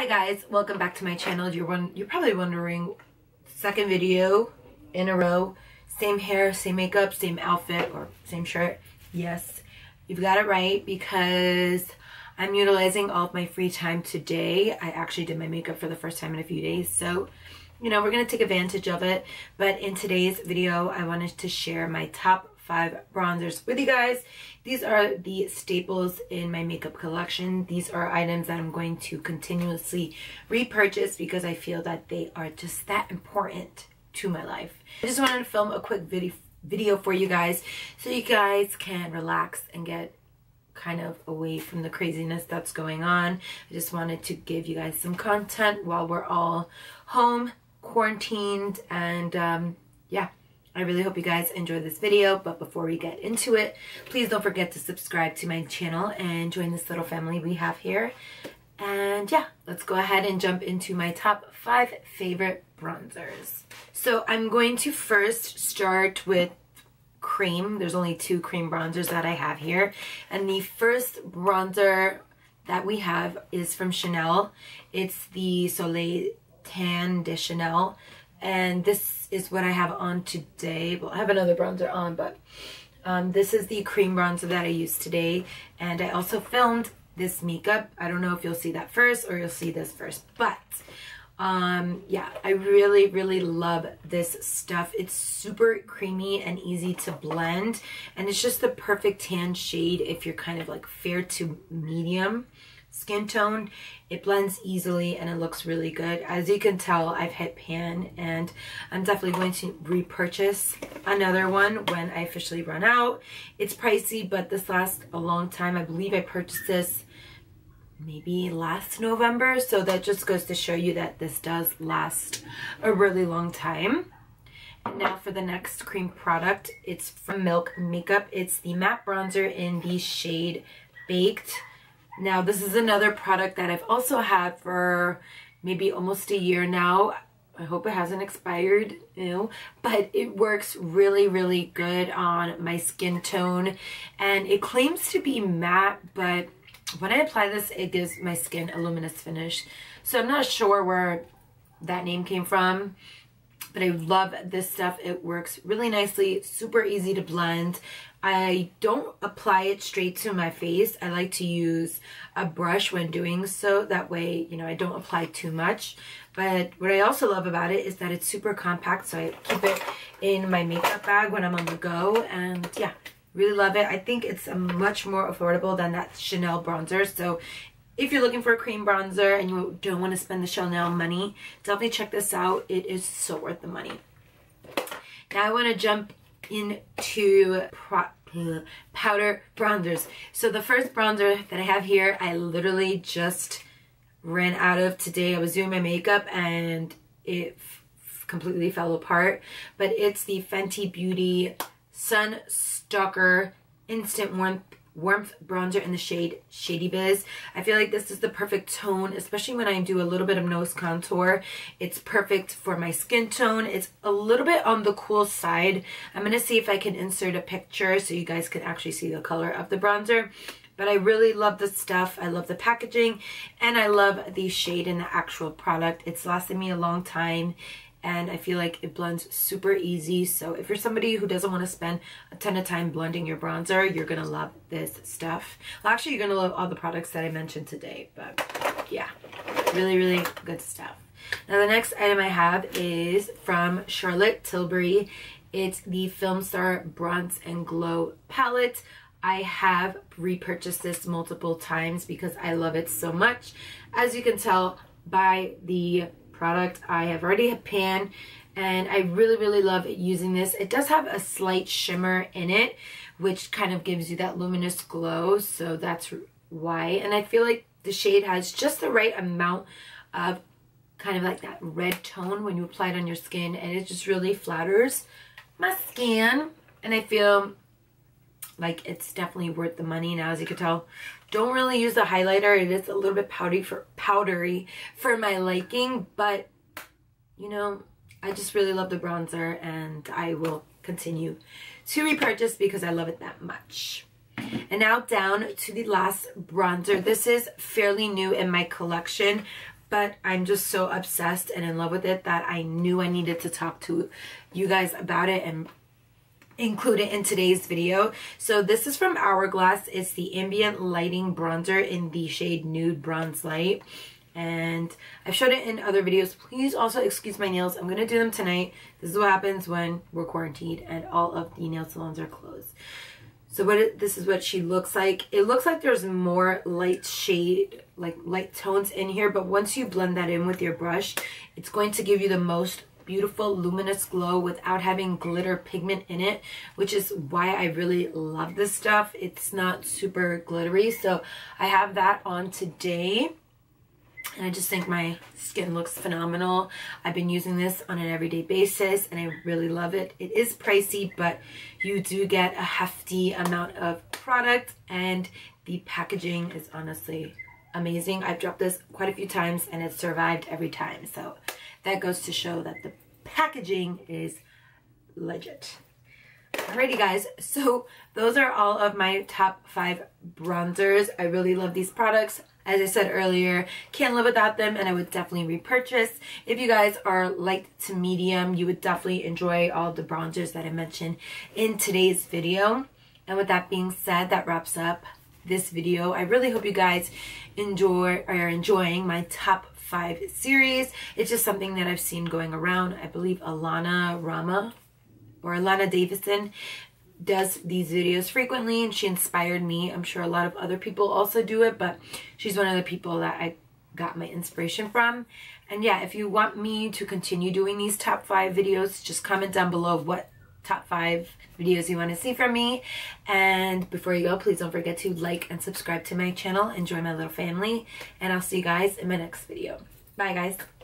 Hi guys, welcome back to my channel. You're one you're probably wondering second video in a row, same hair, same makeup, same outfit or same shirt. Yes, you've got it right because I'm utilizing all of my free time today. I actually did my makeup for the first time in a few days. So, you know, we're to take advantage of it. But in today's video, I wanted to share my top five bronzers with you guys. These are the staples in my makeup collection. These are items that I'm going to continuously repurchase because I feel that they are just that important to my life. I just wanted to film a quick video video for you guys so you guys can relax and get kind of away from the craziness that's going on. I just wanted to give you guys some content while we're all home, quarantined, and um, yeah, I really hope you guys enjoy this video, but before we get into it, please don't forget to subscribe to my channel and join this little family we have here. And yeah, let's go ahead and jump into my top five favorite bronzers. So I'm going to first start with cream. There's only two cream bronzers that I have here. And the first bronzer that we have is from Chanel. It's the Soleil Tan de Chanel and this is what I have on today. Well, I have another bronzer on, but um, this is the cream bronzer that I used today. And I also filmed this makeup. I don't know if you'll see that first or you'll see this first, but um, yeah, I really, really love this stuff. It's super creamy and easy to blend. And it's just the perfect tan shade if you're kind of like fair to medium skin tone. It blends easily and it looks really good. As you can tell, I've hit pan and I'm definitely going to repurchase another one when I officially run out. It's pricey, but this lasts a long time. I believe I purchased this maybe last November. So that just goes to show you that this does last a really long time. And now for the next cream product, it's from Milk Makeup. It's the matte bronzer in the shade Baked. Now, this is another product that I've also had for maybe almost a year now. I hope it hasn't expired, you know, but it works really, really good on my skin tone. And it claims to be matte, but when I apply this, it gives my skin a luminous finish. So I'm not sure where that name came from but I love this stuff. It works really nicely, super easy to blend. I don't apply it straight to my face. I like to use a brush when doing so. That way, you know, I don't apply too much. But what I also love about it is that it's super compact. So I keep it in my makeup bag when I'm on the go. And yeah, really love it. I think it's much more affordable than that Chanel bronzer. So if you're looking for a cream bronzer and you don't want to spend the Chanel money, definitely check this out. It is so worth the money. Now I want to jump into uh, powder bronzers. So the first bronzer that I have here, I literally just ran out of today. I was doing my makeup and it completely fell apart. But it's the Fenty Beauty Sun Stalker Instant Warmth warmth bronzer in the shade Shady Biz. I feel like this is the perfect tone, especially when I do a little bit of nose contour. It's perfect for my skin tone. It's a little bit on the cool side. I'm going to see if I can insert a picture so you guys can actually see the color of the bronzer. But I really love the stuff. I love the packaging and I love the shade in the actual product. It's lasted me a long time and I feel like it blends super easy. So if you're somebody who doesn't want to spend a ton of time blending your bronzer, you're going to love this stuff. Well, actually, you're going to love all the products that I mentioned today, but yeah, really, really good stuff. Now, the next item I have is from Charlotte Tilbury. It's the Filmstar Bronze and Glow palette. I have repurchased this multiple times because I love it so much. As you can tell by the product. I have already a pan and I really, really love using this. It does have a slight shimmer in it, which kind of gives you that luminous glow. So that's why. And I feel like the shade has just the right amount of kind of like that red tone when you apply it on your skin. And it just really flatters my skin. And I feel like it's definitely worth the money now as you can tell. Don't really use the highlighter. It is a little bit powdery for powdery for my liking but you know I just really love the bronzer and I will continue to repurchase because I love it that much. And now down to the last bronzer. This is fairly new in my collection but I'm just so obsessed and in love with it that I knew I needed to talk to you guys about it and include it in today's video. So this is from Hourglass. It's the Ambient Lighting Bronzer in the shade Nude Bronze Light. And I've showed it in other videos. Please also excuse my nails. I'm going to do them tonight. This is what happens when we're quarantined and all of the nail salons are closed. So what it, this is what she looks like. It looks like there's more light shade, like light tones in here, but once you blend that in with your brush, it's going to give you the most beautiful luminous glow without having glitter pigment in it, which is why I really love this stuff. It's not super glittery, so I have that on today. And I just think my skin looks phenomenal. I've been using this on an everyday basis and I really love it. It is pricey, but you do get a hefty amount of product and the packaging is honestly amazing. I've dropped this quite a few times and it's survived every time. So that goes to show that the packaging is legit. Alrighty guys, so those are all of my top five bronzers. I really love these products. As I said earlier, can't live without them and I would definitely repurchase. If you guys are light to medium, you would definitely enjoy all the bronzers that I mentioned in today's video. And with that being said, that wraps up this video. I really hope you guys enjoy are enjoying my top five series. It's just something that I've seen going around. I believe Alana Rama or Alana Davison does these videos frequently and she inspired me. I'm sure a lot of other people also do it, but she's one of the people that I got my inspiration from. And yeah, if you want me to continue doing these top five videos, just comment down below what top five videos you want to see from me. And before you go, please don't forget to like and subscribe to my channel. Enjoy my little family. And I'll see you guys in my next video. Bye, guys.